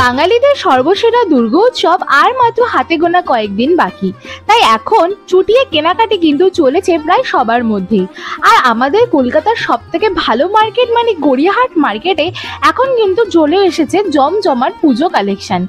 বাঙালিদের সর্বসেরা দুর্গোৎসব আর মাত্র হাতে গোনা কয়েকদিন বাকি। তাই এখন চুটিয়ে কেনাকাটি কিন্তু চলেছে প্রায় সবার মধ্যেই। আর আমাদের কলকাতার সব থেকে ভালো মার্কেট মানে গড়িয়াহাট মার্কেটে এখন কিন্তু চলে এসেছে জমজমার পুজো কালেকশন।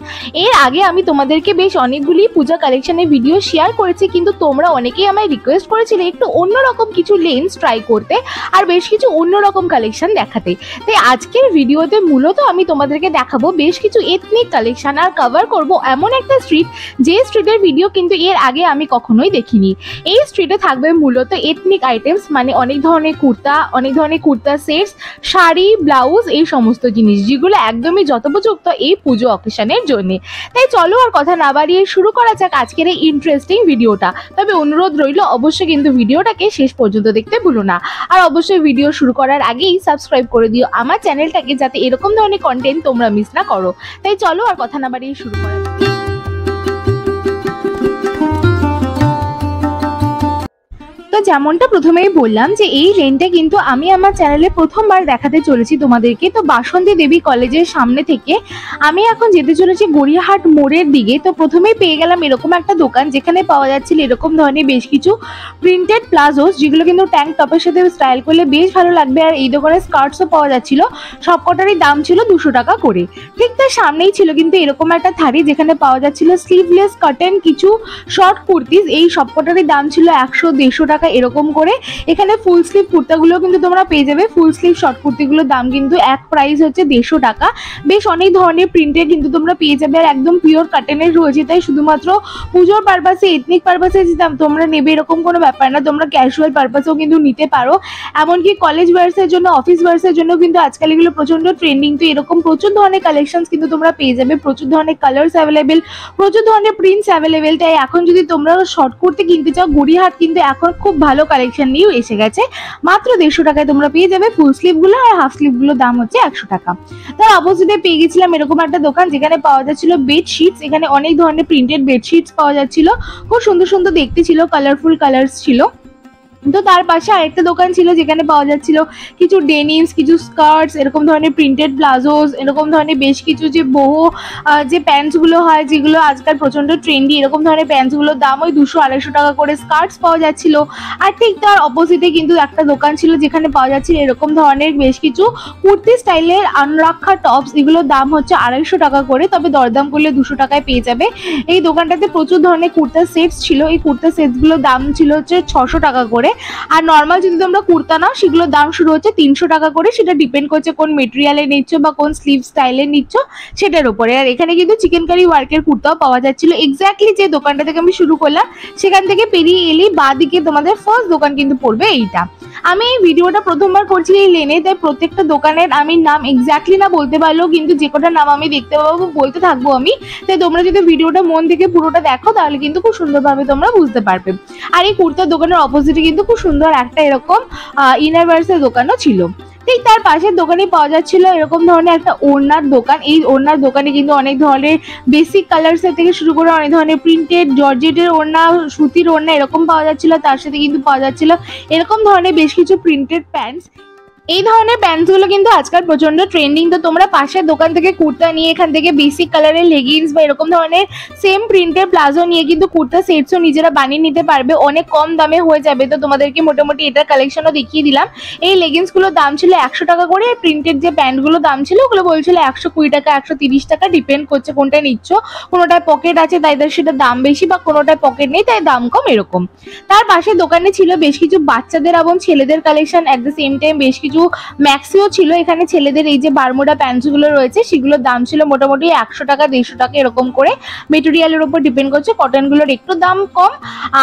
এর আগে আমি তোমাদেরকে বেশ অনেকগুলি পূজা কালেকশনের ভিডিও শেয়ার করেছি, কিন্তু তোমরা অনেকেই আমায় রিকোয়েস্ট করেছিলে একটু অন্যরকম কিছু লেন্স ট্রাই করতে আর বেশ কিছু অন্যরকম কালেকশন দেখাতে। তাই আজকের ভিডিওতে মূলত আমি তোমাদেরকে দেখাবো বেশ কিছু এথনিক কালেকশন আর কভার করব এমন একটা স্ট্রিট যে স্ট্রিটের ভিডিও কিন্তু এর আগে আমি কখনোই দেখিনি। এই স্ট্রিটে থাকবে মূলত এথনিক আইটেমস মানে অনেক ধরনের কুর্তা, অনেক ধরনের কুর্তা সেটস শাড়ি ব্লাউজ এই সমস্ত জিনিস, যেগুলো একদমই যথোপযুক্ত এই পুজো অকেশনের জন্য। তাই চলো আর কথা না বাড়িয়ে শুরু করা যাক আজকের এই ইন্টারেস্টিং ভিডিওটা তবে অনুরোধ রইল, অবশ্যই কিন্তু ভিডিওটাকে শেষ পর্যন্ত দেখতে ভুলো না। আর অবশ্যই ভিডিও শুরু করার আগেই সাবস্ক্রাইব করে দিও আমার চ্যানেলটাকে যাতে এরকম ধরনের কন্টেন্ট তোমরা মিস না করো। তাই চলো আর কথা না বাড়িয়ে শুরু করা তো যেমনটা প্রথমেই বললাম যে এই লেনটা কিন্তু আমি আমার চ্যানেলে প্রথমবার দেখাতে চলেছি তোমাদেরকে। তো বাসন্তী দেবী কলেজের সামনে থেকে আমি এখন যেতে চলেছি গড়িয়াহাট মোড়ের দিকে। তো প্রথমেই পেয়ে গেলাম এরকম একটা দোকান যেখানে পাওয়া যাচ্ছিল এরকম ধরনের বেশ কিছু প্রিন্টেড প্লাজোস যেগুলো কিন্তু ট্যাঙ্ক টপের সাথে স্টাইল করলে বেশ ভালো লাগবে। আর এই দোকানে স্কার্টসও পাওয়া যাচ্ছিল। সবকটারই দাম ছিল দুশো টাকা করে। ঠিক তার সামনেই ছিল কিন্তু এরকম একটা থারি যেখানে পাওয়া যাচ্ছিল স্লিভলেস কাটেন কিছু শর্ট কুর্তিস এই সবকটারই দাম ছিল একশো দেড়শো টাকা এরকম করে। এখানে ফুল স্লিভ কুর্তাগুলো কিন্তু তোমরা পেয়ে যাবে। ফুল স্লিভ শর্ট কুর্তিগুলোর দাম কিন্তু এক প্রাইস হচ্ছে দেড়শো টাকা। বেশ অনেক ধরনের প্রিন্টের কিন্তু তোমরা পেয়ে যাবে আর একদম পিওর কাটেনের রয়েছে। তাই শুধুমাত্র পুজোর পারপাসে এথনিক পারপাসে দাম তোমরা নেবে এরকম কোনো ব্যাপার না। তোমরা ক্যাজুয়াল পারপাসেও কিন্তু নিতে পারো। এমনকি কলেজ ওয়ার্সের জন্য অফিস ওয়ার্সের জন্য কিন্তু আজকাল এগুলো প্রচণ্ড ট্রেন্ডিং তো এরকম প্রচুর ধরনের কালেকশনস কিন্তু তোমরা পেয়ে যাবে। প্রচুর ধরনের কালার্স অ্যাভেলেবেল প্রচুর ধরনের প্রিন্টস অ্যাভেলেবেল তাই এখন যদি তোমরা শর্ট করতে কিনতে চাও গড়িয়াহাট কিন্তু এখন খুব ভালো কালেকশন নিয়েও এসে গেছে। মাত্র দেড়শো টাকায় তোমরা পেয়ে যাবে ফুল স্লিভগুলো আর হাফ স্লিভগুলোর দাম হচ্ছে একশো টাকা। তার অপোজিটে পেয়ে গেছিলাম এরকম একটা দোকান যেখানে পাওয়া যাচ্ছিল বেডশিটস এখানে অনেক ধরনের প্রিন্টেড বেডশিটস পাওয়া যাচ্ছিল। খুব সুন্দর সুন্দর দেখতে ছিল কালারফুল কালার্স ছিল। তো তার পাশে আরেকটা দোকান ছিল যেখানে পাওয়া যাচ্ছিল কিছু ডেনিমস, কিছু স্কার্টস, এরকম ধরনের প্রিন্টেড প্লাজোস, এরকম ধরনের বেশ কিছু যে বহু যে প্যান্টসগুলো হয়, যেগুলো আজকাল প্রচণ্ড ট্রেন্ডি এরকম ধরনের প্যান্টসগুলোর দাম ওই দুশো আড়াইশো টাকা করে স্কার্টস পাওয়া যাচ্ছিল। আর ঠিক তার অপোজিটে কিন্তু একটা দোকান ছিল যেখানে পাওয়া যাচ্ছিল এরকম ধরনের বেশ কিছু কুর্তি স্টাইলের আনরাক্ষা টপস এগুলোর দাম হচ্ছে আড়াইশো টাকা করে, তবে দরদাম করলে দুশো টাকায় পেয়ে যাবে। এই দোকানটাতে প্রচুর ধরনের কুর্তা সেটস ছিল, এই কুর্তা সেটসগুলোর দাম ছিল হচ্ছে ছশো টাকা করে। আর নর্মাল যদি তোমরা কুর্তা নাও, সেগুলোর দাম শুরু হচ্ছে তিনশো টাকা করে। সেটা ডিপেন্ড করছে কোন মেটেরিয়ালে নিচ্ছ বা কোন স্লিভ স্টাইলে নিচ্ছ, সেটার উপরে। আর এখানে কিন্তু চিকেন কারি ওয়ার্কের কুর্তাও পাওয়া যাচ্ছিল। এক্স্যাক্টলি যে দোকানটা থেকে আমি শুরু করলাম, সেখান থেকে পেরিয়ে এলি বা দিকে তোমাদের ফার্স্ট দোকান কিন্তু পড়বে এইটা। আমি এই ভিডিওটা প্রথমবার করছি এই লেনে, তাই প্রত্যেকটা দোকানের আমি নাম এক্স্যাক্টলি না বলতে পারলেও কিন্তু যে কটা নাম আমি দেখতে পাবো, বলতে থাকব আমি। তাই তোমরা যদি ভিডিওটা মন থেকে পুরোটা দেখো, তাহলে কিন্তু খুব সুন্দরভাবে তোমরা বুঝতে পারবে। আর এই কুর্তার দোকানের অপোজিটে কিন্তু খুব সুন্দর একটা এরকম ইনারভার্সের দোকানও ছিল। ঠিক তার পাশের দোকানে পাওয়া যাচ্ছিল এরকম ধরনের একটা ওড়নার দোকান। এই ওড়নার দোকানে কিন্তু অনেক ধরনের বেসিক কালার্সের থেকে শুরু করে অনেক ধরনের প্রিন্টেড জর্জেটের ওড়না, সুতির ওড়না এরকম পাওয়া যাচ্ছিল, তার সাথে কিন্তু পাওয়া যাচ্ছিল এরকম ধরনের বেশ কিছু প্রিন্টেড প্যান্টস এই ধরনের প্যান্টসগুলো কিন্তু আজকাল প্রচণ্ড ট্রেন্ডিং তো তোমরা পাশের দোকান থেকে কুর্তা নিয়ে এখান থেকে বেসিক কালারের লেগিংস বা এরকম ধরনের সেম প্রিন্টের প্লাজো নিয়ে কিন্তু কুর্তা সেটসও নিজেরা বানিয়ে নিতে পারবে। অনেক কম দামে হয়ে যাবে, তো তোমাদেরকে মোটামুটি এটার কালেকশনও দেখিয়ে দিলাম। এই লেগিংসগুলোর দাম ছিল একশো টাকা করে, আর প্রিন্টেড যে প্যান্টগুলো দাম ছিল ওগুলো বলছিল একশো কুড়ি টাকা, একশো তিরিশ টাকা ডিপেন্ড করছে কোনটা নিচ্ছ। কোনোটায় পকেট আছে তাই তার সেটা দাম বেশি বা কোনোটায় পকেট নেই তাই দাম কম এরকম। তার পাশে দোকানে ছিল বেশ কিছু বাচ্চাদের এবং ছেলেদের collection at the same time বেশ কিছু ম্যাক্সিও ছিল, এখানে ছেলেদের এই যে বারমোডা প্যান্টসগুলো রয়েছে, সেগুলোর দাম ছিল মোটামুটি একশো টাকা, দেড়শো টাকা এরকম করে। মেটেরিয়ালের উপর ডিপেন্ড করছে কটনগুলোর একটু দাম কম,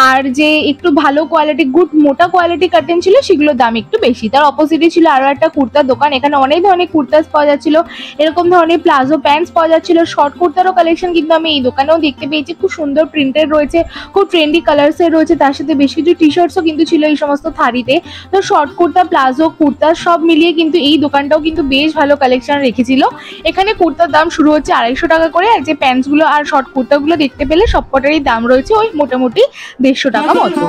আর যে একটু ভালো কোয়ালিটি গুড মোটা কোয়ালিটি কাটেন ছিল, সেগুলোর দাম একটু বেশি। তার অপোজিটে ছিল আরও একটা কুর্তার দোকান, এখানে অনেক ধরনের কুর্তাস পাওয়া যাচ্ছিল, এরকম ধরনের প্লাজো প্যান্টস পাওয়া যাচ্ছিল শর্ট কুর্তারও কালেকশন কিন্তু আমি এই দোকানেও দেখতে পেয়েছি, খুব সুন্দর প্রিন্টেড রয়েছে, খুব ট্রেন্ডি কালার্সের রয়েছে, তার সাথে বেশ কিছু টি শার্টসও কিন্তু ছিল এই সমস্ত থারিতে। তো শর্ট কুর্তা, প্লাজো কুর্তা সব মিলিয়ে কিন্তু এই দোকানটাও কিন্তু বেশ ভালো কালেকশন রেখেছিল। এখানে কুর্তার দাম শুরু হচ্ছে আড়াইশো টাকা করে, আর যে প্যান্টসগুলো আর শর্ট কুর্তাগুলো দেখতে পেলে সব কটারই দাম রয়েছে ওই মোটামুটি দেড়শো টাকা মতো।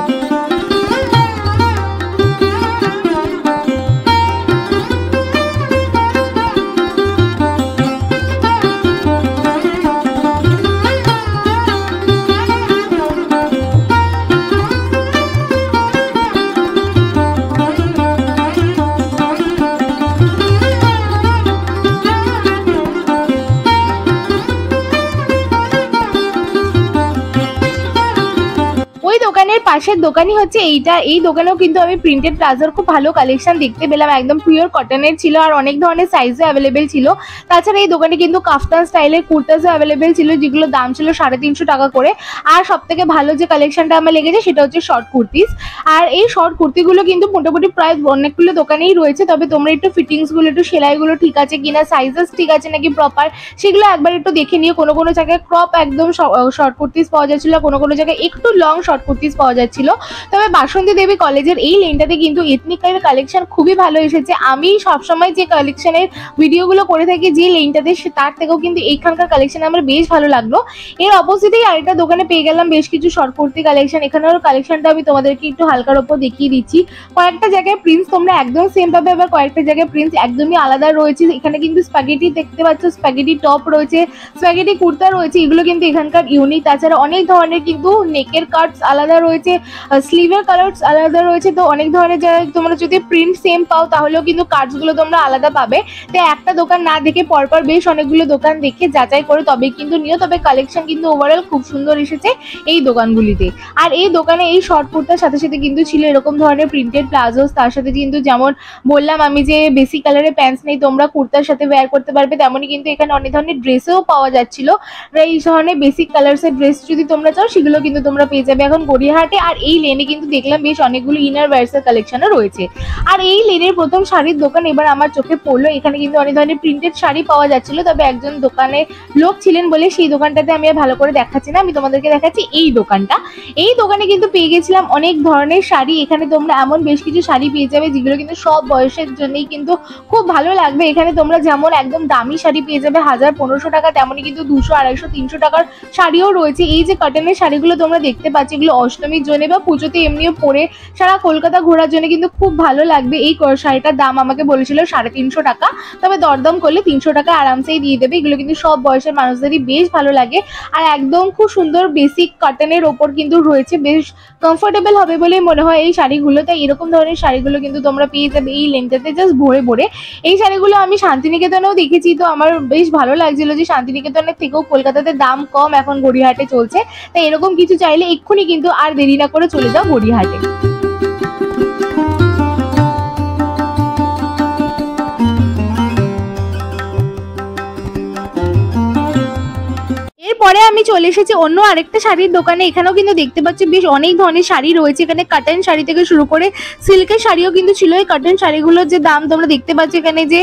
পাশের দোকানই হচ্ছে এইটা। এই দোকানেও কিন্তু আমি প্রিন্টেড প্লাজোর খুব ভালো কালেকশন দেখতে পেলাম। একদম পিওর কটনের ছিল আর অনেক ধরনের সাইজে অ্যাভেলেবেল ছিল। তাছাড়া এই দোকানে কিন্তু কাফতান স্টাইলের কুর্তাসও অ্যাভেলেবেল ছিল যেগুলো দাম ছিল সাড়ে তিনশো টাকা করে। আর সব থেকে ভালো যে কালেকশনটা আমার লেগেছে সেটা হচ্ছে শর্ট কুর্তিস আর এই শর্ট কুর্তিগুলো কিন্তু মোটামুটি প্রায় অনেকগুলো দোকানেই রয়েছে। তবে তোমরা একটু ফিটিংসগুলো একটু সেলাইগুলো ঠিক আছে কিনা সাইজেস ঠিক আছে নাকি প্রপার সেগুলো একবার একটু দেখে নিয়ে কোনো কোনো জায়গায় ক্রপ একদম শর্ট কুর্তিস পাওয়া যাচ্ছিল, কোনো কোনো জায়গায় একটু লং শর্ট কুর্তিস পাওয়া যাচ্ছিল তবে বাসন্তী দেবী কলেজের এই লেনটাতে কিন্তু এথনিকের কালেকশন খুবই ভালো এসেছে। আমি সবসময় যে কালেকশনের ভিডিওগুলো করে থাকি, যে লেনটাতে তার থেকেও কিন্তু এইখানকার কালেকশন আমার বেশ ভালো লাগল। এর অপোজিটেই আরেকটা দোকানে পেয়ে গেলাম বেশ কিছু শর্ট কুর্তি কালেকশন এখানেও কালেকশনটা আমি তোমাদেরকে একটু হালকার ওপর দেখিয়ে দিচ্ছি। কয়েকটা জায়গায় প্রিন্স তোমরা একদম সেম পাবে আবার কয়েকটা জায়গায় প্রিন্স একদমই আলাদা রয়েছে। এখানে কিন্তু স্প্যাগেটি দেখতে পাচ্ছ স্প্যাগেটি টপ রয়েছে স্প্যাগেটি কুর্তা রয়েছে, এগুলো কিন্তু এখানকার ইউনিক তাছাড়া অনেক ধরনের কিন্তু নেকের কাটস আলাদা রয়েছে। স্লিভের কালার্স আলাদা রয়েছে। তো অনেক ধরনের জায়গায় তোমরা যদি প্রিন্ট সেম পাও, তাহলেও কিন্তু কার্ডসগুলো তোমরা আলাদা পাবে। তো একটা দোকান না দেখে পরপর বেশ অনেকগুলো দোকান দেখে যাচাই করে। তবে কিন্তু নিও, তবে কালেকশন কিন্তু ওভারঅল খুব সুন্দর এসেছে এই দোকানগুলিতে। আর এই দোকানে এই শর্ট কুর্তার সাথে সাথে কিন্তু ছিল এরকম ধরনের প্রিন্টেড প্লাজোস তার সাথে কিন্তু যেমন বললাম আমি যে বেসিক কালারের প্যান্টস নেই, তোমরা কুর্তার সাথে ওয়্যার করতে পারবে, তেমনই কিন্তু এখানে অনেক ধরনের ড্রেসেও পাওয়া যাচ্ছিল। এই ধরনের বেসিক কালার্সের ড্রেস যদি তোমরা চাও, সেগুলো কিন্তু তোমরা পেয়ে যাবে। এখন গড়িয়াহাটে আর এই লেনে কিন্তু দেখলাম বেশ অনেকগুলো ইনার ওয়্যার্সের কালেকশনও রয়েছে। আর এই লেনের প্রথম শাড়ির দোকান এবার আমার চোখে পড়ল। এখানে কিন্তু অনেক ধরনের প্রিন্টেড শাড়ি পাওয়া যাচ্ছিল, তবে একজন দোকানে লোক ছিলেন বলে সেই দোকানটাতে আমি আর ভালো করে দেখাচ্ছি না। আমি তোমাদেরকে দেখাচ্ছি এই দোকানটা। এই দোকানে কিন্তু পেয়ে গেছিলাম অনেক ধরনের শাড়ি। এখানে তোমরা এমন বেশ কিছু শাড়ি পেয়ে যাবে, যেগুলো কিন্তু সব বয়সের জন্যই কিন্তু খুব ভালো লাগবে। এখানে তোমরা যেমন একদম দামি শাড়ি পেয়ে যাবে, হাজার পনেরোশো টাকা তেমনই কিন্তু দুশো, আড়াইশো, তিনশো টাকার শাড়িও রয়েছে। এই যে কটনের শাড়িগুলো তোমরা দেখতে পাচ্ছ, এগুলো অষ্টমীর বা পুজোতে এমনিও পরে সারা কলকাতা ঘোরার জন্য কিন্তু খুব ভালো লাগবে। এই শাড়িটার দাম আমাকে বলেছিল সাড়ে তিনশো টাকা। তবে দরদাম করলে তিনশো টাকা আরামসেই দিয়ে দেবে। এগুলো কিন্তু সব বয়সের মানুষদেরই বেশ ভালো লাগে। আর একদম খুব সুন্দর বেসিক কটনের ওপর কিন্তু রয়েছে। বেশ কমফোর্টেবল হবে বলেই মনে হয় এই শাড়িগুলো। তাই এরকম ধরনের শাড়িগুলো কিন্তু তোমরা পেয়ে যাবে এই লেনটাতে জাস্ট ভরে ভরে। এই শাড়িগুলো আমি শান্তিনিকেতনেও দেখেছি। তো আমার বেশ ভালো লাগছিল যে শান্তিনিকেতনের থেকেও কলকাতাতে দাম কম এখন গড়িয়াহাটে চলছে। তাই এরকম কিছু চাইলে এক্ষুনি কিন্তু আর দেরি না করে চলে যাও গড়িয়াহাটে। এরপরে আমি চলে এসেছি অন্য আরেকটা শাড়ির দোকানে। এখানেও কিন্তু দেখতে পাচ্ছি বেশ অনেক ধরনের শাড়ি রয়েছে। এখানে কাটন শাড়ি থেকে শুরু করে সিল্কের শাড়িও কিন্তু ছিল। এই কাটন শাড়িগুলোর যে দাম তোমরা দেখতে পাচ্ছ এখানে যে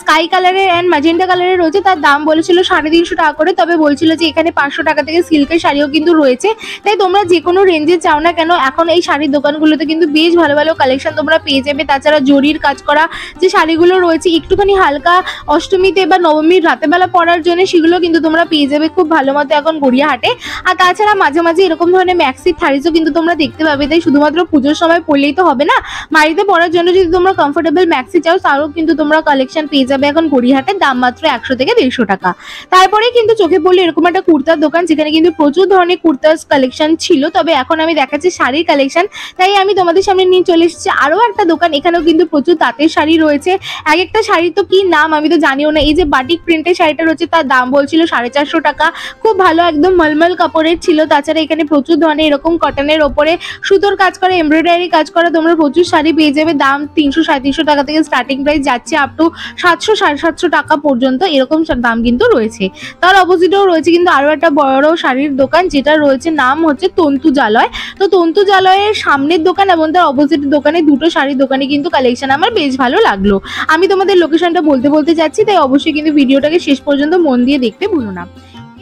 স্কাই কালারের অ্যান্ড ম্যাজেন্টা কালারের রয়েছে, তার দাম বলেছিল সাড়ে তিনশো টাকা করে। তবে বলছিল যে এখানে পাঁচশো টাকা থেকে সিল্কের শাড়িও কিন্তু রয়েছে। তাই তোমরা যে কোনো রেঞ্জে চাও না কেন, এখন এই শাড়ির দোকানগুলোতে কিন্তু বেশ ভালো ভালো কালেকশন তোমরা পেয়ে যাবে। তাছাড়া জরির কাজ করা যে শাড়িগুলো রয়েছে, একটুখানি হালকা অষ্টমীতে বা নবমীর রাতেবেলা পরার জন্য সেগুলো কিন্তু তোমরা পেয়ে যাবে। খুব ভালো মতো এখন গড়িয়াহাটে। আর তাছাড়া মাঝে মাঝে এরকম ধরনের ম্যাক্সি থারিজও কিন্তু তোমরা দেখতে পাবে। তাই শুধুমাত্র পুজোর সময় পরলেই তো হবে না। বাড়িতে পরার জন্য যদি তোমরা কমফোর্টেবল ম্যাক্সি চাও, তারও কিন্তু তোমরা কালেকশন পেয়ে যাবে এখন গড়িয়াহাটে দাম মাত্র একশো থেকে দেড়শো টাকা। তারপরে কিন্তু চোখে পড়ল এরকম একটা কুর্তার দোকান, যেখানে কিন্তু প্রচুর ধরনের কুর্তার কালেকশন ছিল। তবে এখন আমি দেখাচ্ছি শাড়ির কালেকশন তাই আমি তোমাদের সামনে নিয়ে চলে এসেছি আরও একটা দোকান। এখানেও কিন্তু প্রচুর তাঁতের শাড়ি রয়েছে। এক একটা শাড়ি তো কি নাম আমি তো জানিও না। এই যে বাটিক প্রিন্টের শাড়িটা রয়েছে, তার দাম বলছিল সাড়ে চারশো টাকা। খুব ভালো একদম মলমল কাপড়ের ছিল। তাছাড়া এখানে প্রচুর ধরনের এরকম কটনের ওপরে সুতোর কাজ করা এমব্রয়ডারি কাজ করা, তোমরা প্রচুর শাড়ি পেয়ে যাবে। দাম তিনশো সাড়ে তিনশো টাকা থেকে স্টার্টিং প্রাইস যাচ্ছে আপ টু সাতশো সাড়ে সাতশো টাকা পর্যন্ত। এরকম দাম কিন্তু রয়েছে। তার অপোজিটেও রয়েছে কিন্তু আরও একটা বড় শাড়ির দোকান, যেটা রয়েছে নাম হচ্ছে তন্তু জালয়। তো তন্তু জালয়ের সামনের দোকান এবং তার অপোজিট দোকানে দুটো শাড়ির দোকানে কিন্তু কালেকশন আমার বেশ ভালো লাগল। আমি তোমাদের লোকেশনটা বলতে বলতে যাচ্ছি, তাই অবশ্যই কিন্তু ভিডিওটাকে শেষ পর্যন্ত মন দিয়ে দেখতে ভুলো না।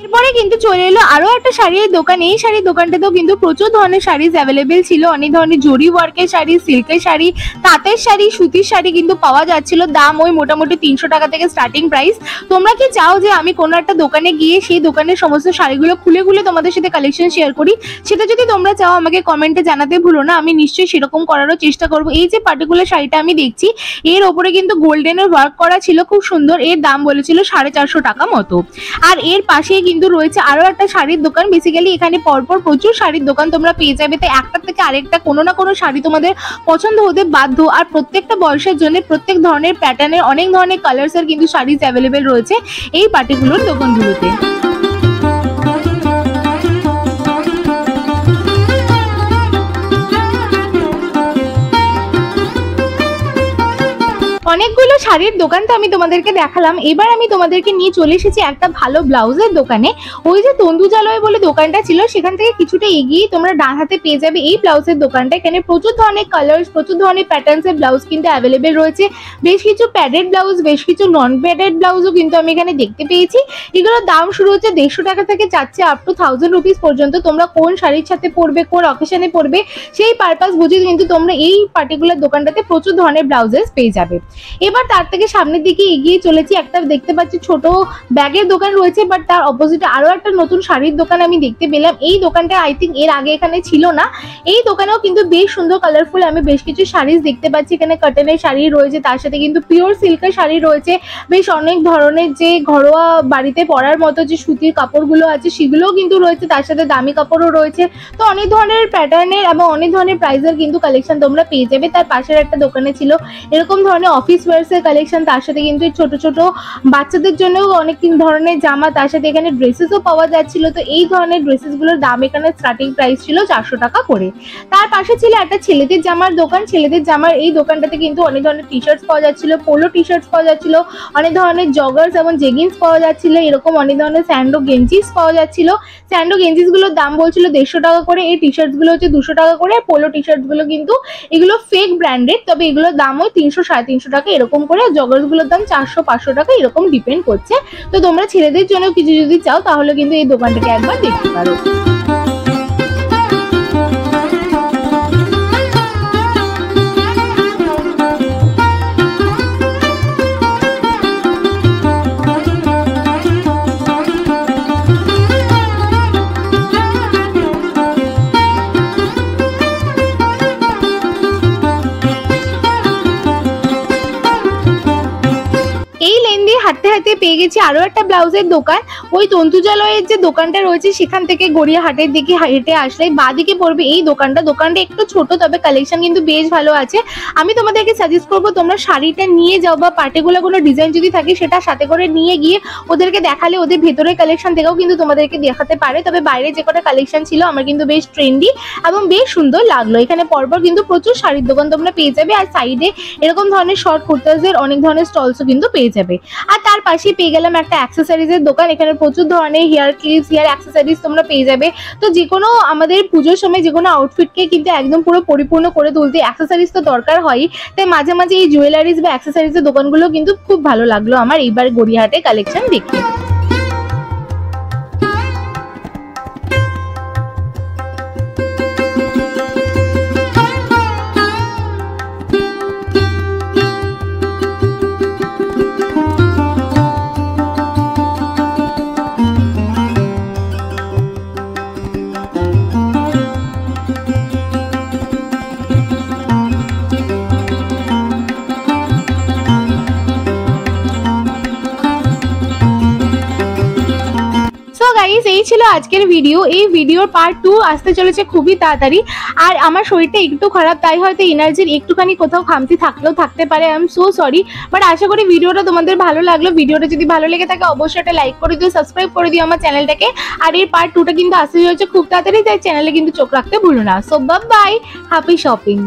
এরপরে কিন্তু চলে এলো আরও একটা শাড়ির দোকান, এই শাড়ির দোকানটাতেও কিন্তু প্রচুর ধরনের শাড়ি অ্যাভেলেবেল ছিল। অনেক ধরনের জরি ওয়ার্কের শাড়ি সিল্কের শাড়ি, তাঁতের শাড়ি, সুতির শাড়ি কিন্তু পাওয়া যাচ্ছিল। দাম ওই মোটামুটি তিনশো টাকা থেকে স্টার্টিং প্রাইস তোমরা কি চাও যে আমি কোনো একটা দোকানে গিয়ে সেই দোকানের সমস্ত শাড়িগুলো খুলে খুলে তোমাদের সাথে কালেকশন শেয়ার করি? সেটা যদি তোমরা চাও আমাকে কমেন্টে জানাতে ভুলো না, আমি নিশ্চয়ই সেরকম করারও চেষ্টা করব। এই যে পার্টিকুলার শাড়িটা আমি দেখছি, এর ওপরে কিন্তু গোল্ডেনের ওয়ার্ক করা ছিল, খুব সুন্দর। এর দাম বলেছিল সাড়ে চারশো টাকা মতো। আর এর পাশেই কিন্তু রয়েছে, আরও একটা শাড়ির দোকান। বেসিক্যালি এখানে পরপর প্রচুর শাড়ির দোকান তোমরা পেয়ে যাবে। তাই একটা থেকে আরেকটা কোনো না কোনো শাড়ি তোমাদের পছন্দ হতে বাধ্য। আর প্রত্যেকটা বয়সের জন্য প্রত্যেক ধরনের প্যাটার্নের অনেক ধরনের কালার্সের কিন্তু শাড়িজ অ্যাভেলেবেল রয়েছে এই পার্টিকুলার দোকানগুলোতে। অনেকগুলো শাড়ির দোকান তো আমি তোমাদেরকে দেখালাম। এবার আমি তোমাদেরকে নিয়ে চলে এসেছি একটা ভালো ব্লাউজের দোকানে। ওই যে তন্দুজালয় বলে দোকানটা ছিল, সেখান থেকে কিছুটা এগিয়ে তোমরা ডান হাতে পেয়ে যাবে এই ব্লাউজের দোকানটা। এখানে প্রচুর ধরনের কালার্স প্রচুর ধরনের প্যাটার্নস এর ব্লাউজ কিন্তু অ্যাভেলেবেল রয়েছে। বেশ কিছু প্যাডেড ব্লাউজ বেশ কিছু নন প্যাডেড ব্লাউজও কিন্তু আমি এখানে দেখতে পেয়েছি। এগুলোর দাম শুরু হচ্ছে দেড়শো টাকা থেকে যাচ্ছে আপ টু থাউজেন্ড রুপিস পর্যন্ত। তোমরা কোন শাড়ির সাথে পরবে, কোন অকেশনে পরবে, সেই পারপাস বুঝে কিন্তু তোমরা এই পার্টিকুলার দোকানটাতে প্রচুর ধরনের ব্লাউজেস পেয়ে যাবে। এবার তার থেকে সামনের দিকে এগিয়ে চলেছি। একটা দেখতে পাচ্ছি ছোট ব্যাগের দোকান রয়েছে বাট তার অপোজিটে আরও একটা নতুন শাড়ির দোকান আমি দেখতে পেলাম। এই দোকানটা আই থিঙ্ক এর আগে এখানে ছিল না। এই দোকানেও কিন্তু বেশ সুন্দর কালারফুল আমি বেশ কিছু শাড়িজ দেখতে পাচ্ছি। এখানে কটনের শাড়ি রয়েছে, তার সাথে কিন্তু পিওর সিল্কের শাড়ি রয়েছে। বেশ অনেক ধরনের যে ঘরোয়া বাড়িতে পরার মতো যে সুতির কাপড়গুলো আছে, সেগুলোও কিন্তু রয়েছে। তার সাথে দামি কাপড়ও রয়েছে। তো অনেক ধরনের প্যাটার্নের এবং অনেক ধরনের প্রাইসের কিন্তু কালেকশন তোমরা পেয়ে যাবে। তার পাশের একটা দোকানে ছিল। এরকম ধরনের অফিস ওয়ার্সের কালেকশন তার সাথে কিন্তু ছোট ছোট বাচ্চাদের জন্য অনেক ধরনের জামা, তার সাথে এখানে ড্রেসেসও পাওয়া যাচ্ছিল। তো এই ধরনের ড্রেসেসগুলোর দাম এখানে স্টার্টিং প্রাইস ছিল চারশো টাকা করে। তার পাশে ছিল একটা ছেলেদের জামার দোকান। ছেলেদের জামার এই দোকানটাতে কিন্তু অনেক ধরনের টি শার্টস পাওয়া যাচ্ছিল পোলো টি শার্টস পাওয়া যাচ্ছিল, অনেক ধরনের জগার্স এবং জেগিংস পাওয়া যাচ্ছিল, এরকম অনেক ধরনের স্যান্ডো গেঞ্জিস পাওয়া যাচ্ছিল। স্যান্ডো গেঞ্জিসগুলোর দাম বলছিল দেড়শো টাকা করে, এই টি শার্টসগুলো হচ্ছে দুশো টাকা করে পোলো টি শার্টসগুলো কিন্তু এগুলো ফেক ব্র্যান্ডেড তবে এগুলোর দাম ওই তিনশো, সাড়ে তিনশো টাকা এরকম করে জগার্সগুলোর দাম চারশো, পাঁচশো টাকা এরকম ডিপেন্ড করছে। তো তোমরা ছেলেদের জন্য কিছু যদি চাও, তাহলে কিন্তু এই দোকানটাকে একবার দেখতে পারো। পেয়ে গেছি। আরও একটা ব্লাউজের দোকান। ওই তন্তুজালয়ের যে দোকানটা রয়েছে, সেখান থেকে গড়িয়াহাটের দিকে হেঁটে আসলে বা দিকে পড়বে এই দোকানটা। দোকানটা একটু ছোট, তবে কালেকশন কিন্তু বেশ ভালো আছে। আমি তোমাদেরকে সাজেস্ট করব, তোমরা শাড়িটা নিয়ে যাও বা পার্টিকুলার কোনো ডিজাইন যদি থাকে, সেটা সাথে করে নিয়ে গিয়ে ওদেরকে দেখালে ওদের ভেতরের কালেকশন থেকেও কিন্তু তোমাদেরকে দেখাতে পারে। তবে বাইরে যে কটা কালেকশন ছিল, আমার কিন্তু বেশ ট্রেন্ডি এবং বেশ সুন্দর লাগল। এখানে পরপর কিন্তু প্রচুর শাড়ির দোকান তোমরা পেয়ে যাবে। আর সাইডে এরকম ধরনের শর্ট কুর্তাসের অনেক ধরনের স্টলসও কিন্তু পেয়ে যাবে। আর তার পাশে পেয়ে গেলাম একটা অ্যাক্সেসরিজের দোকান। এখানে প্রচুর ধরনের হেয়ার ক্লিপস হেয়ার অ্যাক্সেসারিজ তোমরা পেয়ে যাবে। তো যে কোনো আমাদের পুজোর সময় যে কোনো আউটফিটকে কিন্তু একদম পুরো পরিপূর্ণ করে তুলতে অ্যাক্সেসারিজ তো দরকার হয়। তাই মাঝে মাঝে এই জুয়েলারিজ বা অ্যাক্সেসরিজের দোকানগুলো কিন্তু খুব ভালো লাগল আমার এইবার গড়িয়াহাটে কালেকশন দেখে ছিল আজকের ভিডিও এই ভিডিওর পার্ট টু আসতে চলেছে খুবই তাড়াতাড়ি। আর আমার শরীরটা একটু খারাপ, তাই হয়তো এনার্জির একটুখানি কোথাও খামতি থাকলেও থাকতে পারে। I am so sorry but আশা করি ভিডিওটা তোমাদের ভালো লাগল। ভিডিওটা যদি ভালো লেগে থাকে, অবশ্যই একটা লাইক করে দিও সাবস্ক্রাইব করে দিও আমার চ্যানেলটাকে আর এর পার্ট টুটা কিন্তু আসতে চলেছে খুব তাড়াতাড়ি, তাই চ্যানেলে কিন্তু চোখ রাখতে ভুলো না। So bye happy shopping